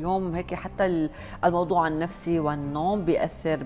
اليوم هيك حتى الموضوع النفسي والنوم بيأثر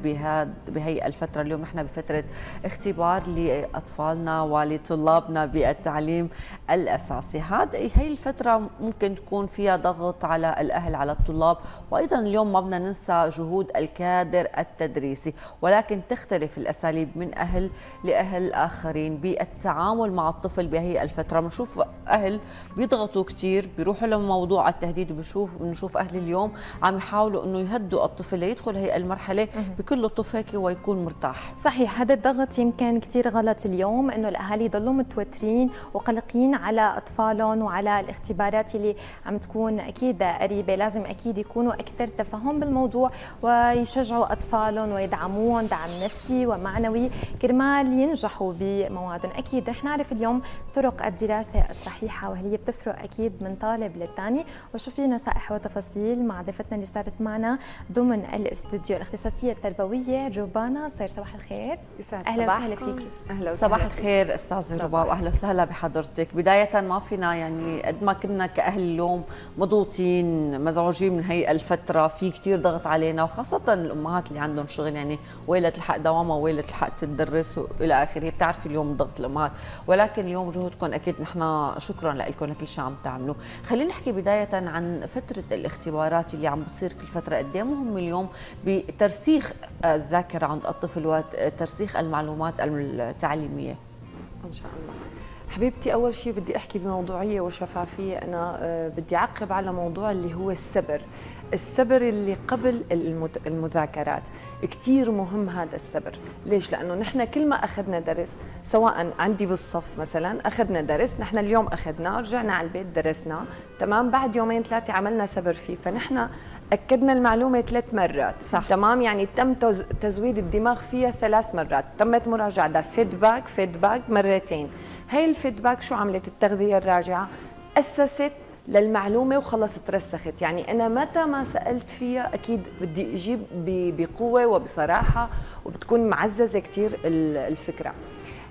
بهي الفترة. اليوم نحن بفترة اختبار لأطفالنا ولطلابنا بالتعليم الأساسي. هذا هي الفترة ممكن تكون فيها ضغط على الأهل على الطلاب وأيضا اليوم ما بدنا ننسى جهود الكادر التدريسي ولكن تختلف الأساليب من أهل لأهل آخرين بالتعامل مع الطفل بهي الفترة. بنشوف أهل بيضغطوا كثير بيروحوا لموضوع التهديد وبنشوف بنشوف أهل اليوم عم يحاولوا إنه يهدوا الطفل ليدخل هي المرحلة بكل لطف هيك ويكون مرتاح. صحيح هذا الضغط يمكن كثير غلط اليوم إنه الأهالي يضلوا متوترين وقلقين على أطفالهم وعلى الاختبارات اللي عم تكون أكيد قريبة. لازم أكيد يكونوا أكثر تفهم بالموضوع ويشجعوا أطفالهم ويدعموهم دعم نفسي ومعنوي كرمال ينجحوا بموادهم أكيد رح نعرف اليوم طرق الدراسة الصحيحة وهي بتفرق أكيد من طالب للثاني وشو في نصائح وتفاصيل مع ضيفتنا اللي صارت معنا ضمن الاستوديو الاختصاصية التربوية روبانا صير صباح الخير. أهلا وسهلا فيكي. أهلا وسهلا صباح الخير أستاذة رباب أهلا وسهلا بحضرتك. بداية ما فينا يعني قد ما كنا كأهل اليوم مضغوطين مزعوجين من هي الفترة في كثير ضغط علينا وخاصة الأمهات اللي عندهم شغل يعني ويلة تلحق دوامها ويلة تلحق تدرس وإلى آخره. بتعرفي اليوم ضغط الأمهات ولكن اليوم جهودكم أكيد نحن شكرا لكم لكل شيء عم تعملوه. خلينا نحكي بداية عن فترة الاختبارات اللي عم بتصير كل فترة قد إيه مهم اليوم بترسيخ الذاكرة عند الطفل وترسيخ المعلومات التعليمية. إن شاء الله. حبيبتي أول شيء بدي أحكي بموضوعية وشفافية. أنا آه، بدي أعقب على موضوع اللي هو السبر. السبر اللي قبل المذاكرات. كثير مهم هذا السبر. ليش؟ لأنه نحن كل ما أخذنا درس سواء عندي بالصف مثلا أخذنا درس نحن اليوم أخذناه رجعنا على البيت درسنا تمام؟ بعد يومين ثلاثة عملنا سبر فيه. فنحن أكدنا المعلومة ثلاث مرات. صح. تمام؟ يعني تم تزويد الدماغ فيها ثلاث مرات. تمت مراجعتها feedback feedback مرتين. هي ال feedback شو عملت؟ التغذية الراجعة أسست للمعلومة وخلص ترسخت. يعني أنا متى ما سألت فيها أكيد بدي أجيب بقوة وبصراحة وبتكون معززة كثير الفكرة.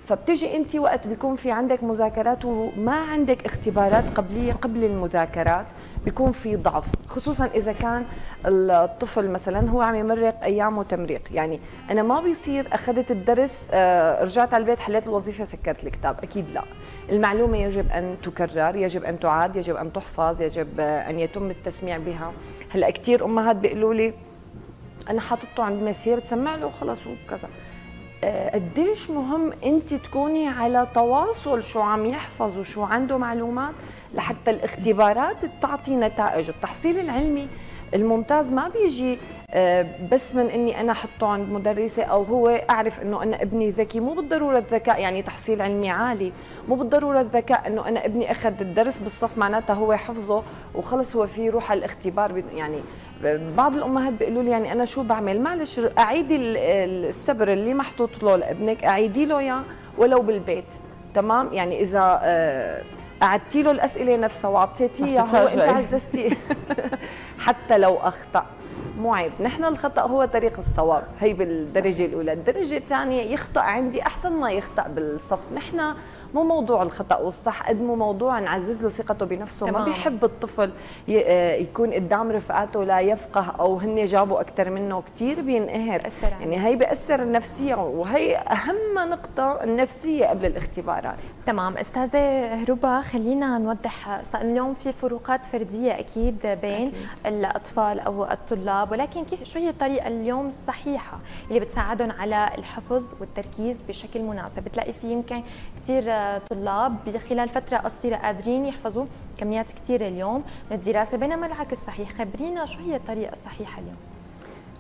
فبتجي انت وقت بيكون في عندك مذاكرات وما عندك اختبارات قبلية قبل المذاكرات بيكون في ضعف خصوصا إذا كان الطفل مثلا هو عم يمرق أيامه تمريق. يعني أنا ما بيصير أخذت الدرس آه، رجعت على البيت حليت الوظيفة سكرت الكتاب. أكيد لا. المعلومة يجب أن تكرر يجب أن تعاد يجب أن تحفظ يجب أن يتم التسميع بها. هلأ كثير أمهات بيقولوا لي أنا حاططه عند مسير بتسمع له وخلص وكذا. قديش مهم انت تكوني على تواصل شو عم يحفظ وشو عنده معلومات لحتى الاختبارات تعطي نتائج. التحصيل العلمي الممتاز ما بيجي آه، بس من إني أنا أحطه عند مدرسة أو هو أعرف إنه أنا ابني ذكي. مو بالضرورة الذكاء يعني تحصيل علمي عالي. مو بالضرورة الذكاء إنه أنا ابني أخذ الدرس بالصف معناتها هو حفظه وخلص هو في يروح على الاختبار يعني بعض الأمهات بيقولوا لي يعني أنا شو بعمل؟ معلش اعيدي السبر اللي محطوط له لابنك أعيدي له إياه ولو بالبيت. تمام؟ يعني إذا آه، قعدتي له الأسئلة نفسها وأعطيتيه هو انت عززتي. حتى لو أخطأ. مو عيب. نحن الخطأ هو طريق الصواب. هي بالدرجة الأولى. الدرجة الثانية يخطأ عندي أحسن ما يخطأ بالصف. نحن مو موضوع الخطأ والصح قد مو موضوع نعزز له ثقته بنفسه. تمام. ما بيحب الطفل آه، يكون قدام رفقاته لا يفقه أو هن جابوا أكثر منه. كثير بينقهر. يعني هي بيأثر النفسيه وهي أهم نقطة النفسية قبل الاختبارات. تمام. أستاذة ربا خلينا نوضح. اليوم في فروقات فردية أكيد بين أكيد. الأطفال أو الطلاب ولكن كيف شو هي الطريقة اليوم الصحيحة اللي بتساعدهم على الحفظ والتركيز بشكل مناسب؟ بتلاقي في يمكن كثير طلاب خلال فترة قصيرة قادرين يحفظوا كميات كثيره اليوم من الدراسه بينما العكس صحيح. خبرينا شو هي الطريقة الصحيحة اليوم؟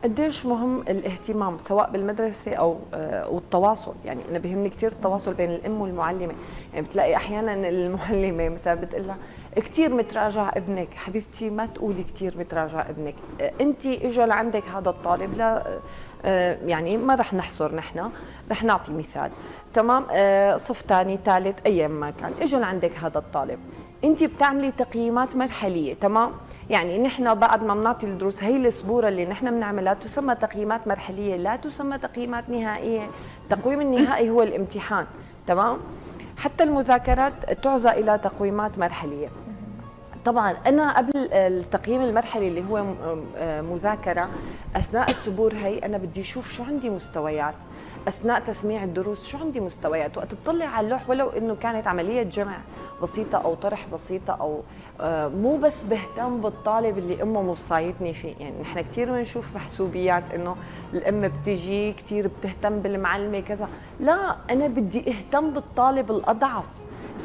قديش مهم الاهتمام سواء بالمدرسة أو آه، والتواصل. يعني أنا بيهمني كثير التواصل بين الأم والمعلمة. يعني بتلاقي أحيانا المعلمة مثلا بتقول لها كثير متراجع ابنك حبيبتي ما تقولي كثير متراجع ابنك. آه، انت اجى لعندك هذا الطالب لا آه، يعني ما رح نحصر نحن رح نعطي مثال. تمام؟ صف ثاني ثالث اي ما كان اجى لعندك هذا الطالب. انت بتعملي تقييمات مرحلية تمام؟ يعني نحن بعد ما بنعطي الدروس هي السبوره اللي نحن بنعملها تسمى تقييمات مرحلية لا تسمى تقييمات نهائية. التقويم النهائي هو الامتحان تمام؟ حتى المذاكرات تعزى إلى تقويمات مرحلية. طبعا أنا قبل التقييم المرحلي اللي هو مذاكرة أثناء السبور هي أنا بدي أشوف شو عندي مستويات. أثناء تسميع الدروس شو عندي مستويات؟ وقت تطلع على اللوح ولو إنه كانت عملية جمع. بسيطة أو طرح بسيطة أو آه، مو بس بهتم بالطالب اللي أمه مصايتني فيه. يعني نحن كثير بنشوف محسوبيات إنه الأم بتجي كثير بتهتم بالمعلمة كذا. لا أنا بدي أهتم بالطالب الأضعف.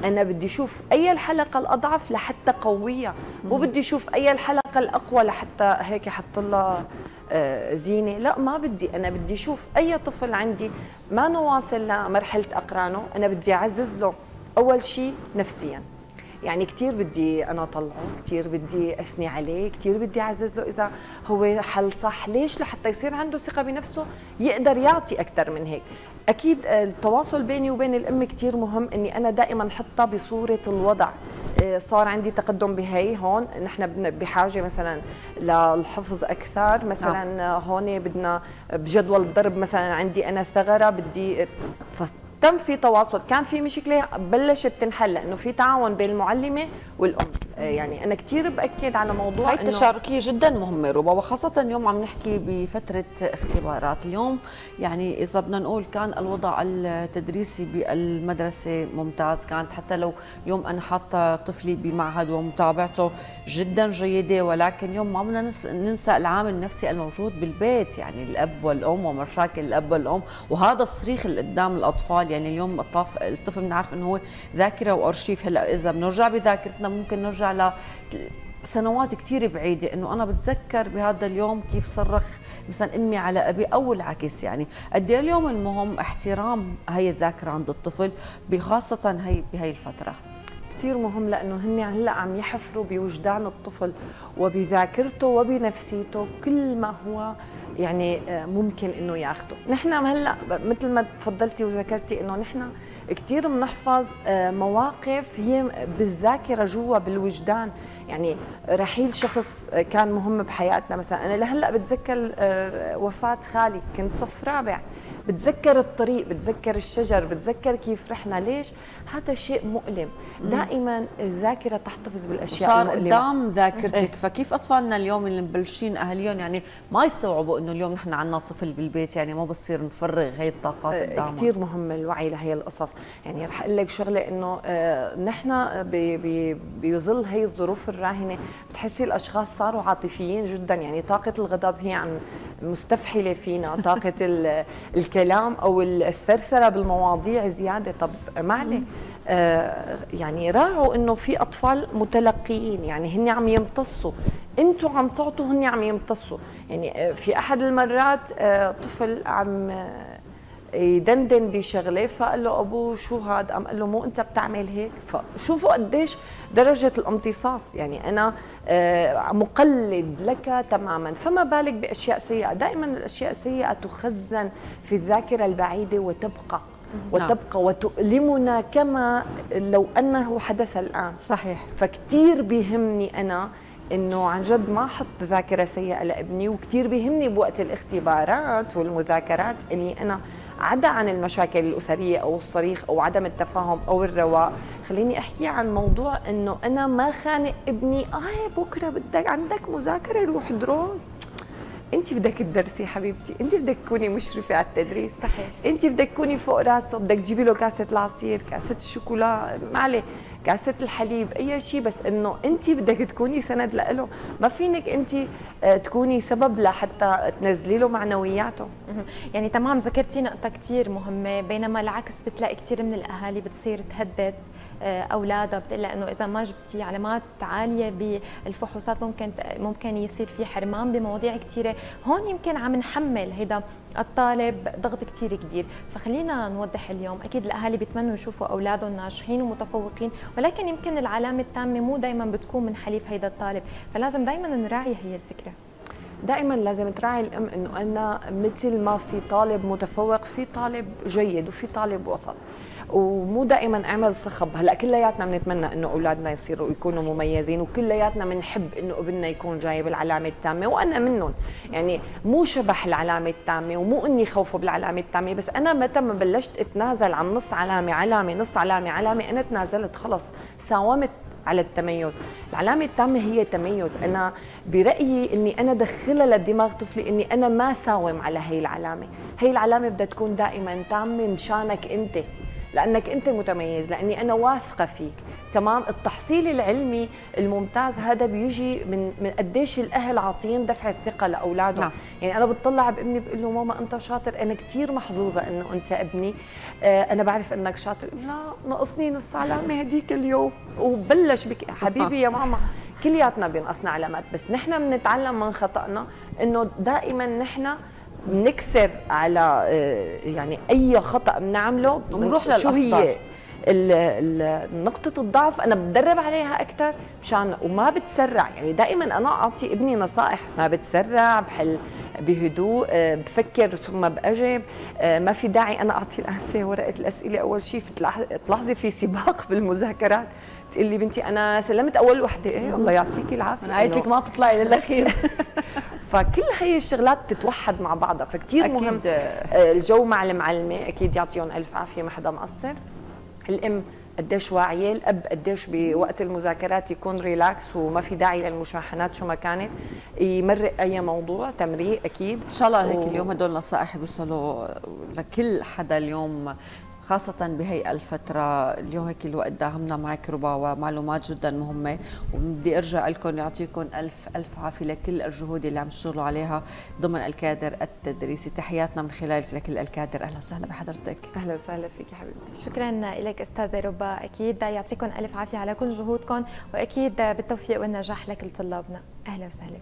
أنا بدي أشوف أي الحلقة الأضعف لحتى قويها مو بدي أشوف أي الحلقة الأقوى لحتى هيك أحط لها آه، زينة. لا ما بدي. أنا بدي أشوف أي طفل عندي ما نواصل لمرحله أقرانه. أنا بدي أعزز له. أول شيء نفسيا. يعني كثير بدي أنا أطلعه كثير بدي أثني عليه كثير بدي أعزز له إذا هو حل صح. ليش؟ لحتى يصير عنده ثقة بنفسه يقدر يعطي أكثر من هيك. أكيد التواصل بيني وبين الأم كثير مهم إني أنا دائما احطها بصورة الوضع. إيه، صار عندي تقدم بهي هون نحن بحاجة مثلا للحفظ أكثر. مثلا نعم. هون بدنا بجدول الضرب مثلا عندي أنا ثغرة بدي تم في تواصل. كان في مشكلة بلشت تنحل لأنه في تعاون بين المعلمة والأم. آه، يعني أنا كثير بأكد على موضوع هاي التشاركية جدا مهمة ربا وخاصة اليوم عم نحكي بفترة اختبارات. اليوم يعني إذا بدنا نقول كان الوضع التدريسي بالمدرسة ممتاز كانت حتى لو اليوم أنا حاطة طفلي بمعهد ومتابعته جدا جيدة ولكن اليوم ما بدنا ننسى العامل النفسي الموجود بالبيت. يعني الأب والأم ومشاكل الأب والأم وهذا الصريخ اللي قدام الأطفال يعني اليوم الطفل بنعرف إنه هو ذاكرة وأرشيف. هلأ إذا بنرجع بذاكرتنا ممكن نرجع على سنوات كثير بعيدة. إنه أنا بتذكر بهذا اليوم كيف صرخ مثلا أمي على أبي أو العكس يعني. قد إيه اليوم المهم احترام هي الذاكرة عند الطفل بخاصة هي بهي الفترة؟ كثير مهم لأنه هن هلأ عم يحفروا بوجدان الطفل وبذاكرته وبنفسيته كل ما هو يعني آه، ممكن إنه ياخذه نحن هلأ مثل ما تفضلتي وذكرتي إنه نحن كثير بنحفظ آه، مواقف هي بالذاكرة جوا بالوجدان. يعني رحيل شخص كان مهم بحياتنا مثلا. أنا لهلأ بتذكر آه، وفاة خالي كنت صف رابع. بتذكر الطريق بتذكر الشجر بتذكر كيف رحنا ليش؟ هذا شيء مؤلم. دائما الذاكرة تحتفظ بالأشياء صار المؤلمة. قدام ذاكرتك. إيه؟ فكيف أطفالنا اليوم اللي مبلشين اهاليهم يعني ما يستوعبوا إنه اليوم نحن عندنا طفل بالبيت يعني ما بصير نفرغ هي الطاقات آه قدامهم كثير مهم الوعي لهي القصص. يعني رح أقول لك شغلة إنه آه نحن بظل هي الظروف الراهنة. بتحسي الأشخاص صاروا عاطفيين جدا. يعني طاقة الغضب هي عم مستفحلة فينا. طاقة الكلام أو الثرثرة بالمواضيع زيادة. طب ما عليه آه يعني راعوا إنه في أطفال متلقيين يعني هن عم يمتصوا. أنتم عم تعطوا هن عم يمتصوا. يعني آه، في أحد المرات آه طفل عم آه، يدندن بشغلة فقال له ابوه شو هذا قام قال له مو أنت بتعمل هيك؟ فشوفوا قديش درجة الامتصاص يعني أنا آه، مقلد لك تماما. فما بالك بأشياء سيئة؟ دائما الأشياء السيئة تخزن في الذاكرة البعيدة وتبقى. نعم. وتبقى وتؤلمنا كما لو أنه حدث الآن. صحيح. فكتير بيهمني أنا إنه عن جد ما أحط ذاكرة سيئة لابني وكثير بيهمني بوقت الاختبارات والمذاكرات إني أنا عدا عن المشاكل الأسرية أو الصريخ أو عدم التفاهم أو الرواء. خليني أحكي عن موضوع إنه أنا ما خانق ابني. آه بكرة بدك عندك مذاكرة روح دروس انت بدك تدرسي حبيبتي. انت بدك تكوني مشرفة على التدريس. صحيح. انت بدك تكوني فوق راسه. بدك تجيبي له كاسة العصير كاسة الشوكولا. ما عليه. كاسه الحليب أي شيء بس إنه أنت بدك تكوني سند له ما فينك أنت آه، تكوني سبب لحتى تنزلي له معنوياته. يعني تمام ذكرتي نقطة كثير مهمة بينما العكس بتلاقي كثير من الأهالي بتصير تهدد. أولادها بتقول انه إذا ما جبتي علامات عالية بالفحوصات ممكن ممكن يصير في حرمان بمواضيع كثيره هون يمكن عم نحمل هيدا الطالب ضغط كثير كبير. فخلينا نوضح اليوم. أكيد الأهالي بيتمنوا يشوفوا أولادهم ناجحين ومتفوقين ولكن يمكن العلامة التامة مو دائما بتكون من حليف هيدا الطالب. فلازم دائما نراعي هي الفكرة. دائما لازم تراعي الأم إنه أنا مثل ما في طالب متفوق في طالب جيد وفي طالب وسط. ومو دائما اعمل صخب. هلأ كلياتنا بنتمنى إنه أولادنا يصيروا يكونوا مميزين وكلياتنا بنحب إنه ابننا يكون جايب العلامة التامة وأنا منهم. يعني مو شبح العلامة التامة ومو إني خوفه بالعلامة التامة بس أنا متى ما بلشت أتنازل عن نص علامة علامة نص علامة علامة أنا تنازلت خلص ساومت على التميز. العلامة التامة هي تميز. أنا برأيي إني أنا دخلها لدماغ طفلي إني أنا ما ساوم على هي العلامة. هي العلامة بدها تكون دائما تامة مشانك أنت. لأنك أنت متميز لأني أنا واثقة فيك. تمام؟ التحصيل العلمي الممتاز هذا بيجي من من قديش الأهل عاطيين دفعه ثقه لأولادهم. نعم. يعني أنا بتطلع بابني بقول له ماما أنت شاطر أنا كثير محظوظة إنه أنت أبني. آه أنا بعرف إنك شاطر. لا ناقصني نص علامة هديك اليوم. وبلش بك حبيبي يا ماما كلياتنا بينقصنا علامات بس نحن بنتعلم من خطأنا إنه دائما نحن بنكسر على آه، يعني أي خطأ بنعمله بنروح شو هي؟ نقطة الضعف أنا بدرب عليها أكثر مشان وما بتسرع. يعني دائما أنا أعطي ابني نصائح ما بتسرع بحل بهدوء آه، بفكر ثم بأجب آه، ما في داعي أنا أعطي الأنسة ورقة الأسئلة أول شيء تلاحظي في سباق بالمذاكرات تقول لي بنتي أنا سلمت أول وحدة إيه الله يعطيكي العافية. أنا قلت لك ما تطلعي للأخير. فكل هي الشغلات تتوحد مع بعضها فكتير مهم. آه، الجو مع المعلمة أكيد يعطيهم ألف عافية ما حدا مقصر. الأم قديش واعية الأب قديش بوقت المذاكرات يكون ريلاكس وما في داعي للمشاحنات شو ما كانت. يمرق أي موضوع تمريق أكيد. إن شاء الله هيك و... اليوم هدول نصائح بيوصلوا لكل حدا اليوم. خاصة بهي الفترة اليوم هيك الوقت داهمنا معك ربا ومعلومات جدا مهمة. وبدي أرجع لكم يعطيكم ألف ألف عافية لكل الجهود اللي عم تشتغلوا عليها ضمن الكادر التدريسي. تحياتنا من خلالك لكل الكادر. أهلا وسهلا بحضرتك. أهلا وسهلا فيك حبيبتي. شكرا لك أستاذة ربا. أكيد يعطيكم ألف عافية على كل جهودكم وأكيد بالتوفيق والنجاح لكل طلابنا. أهلا وسهلا.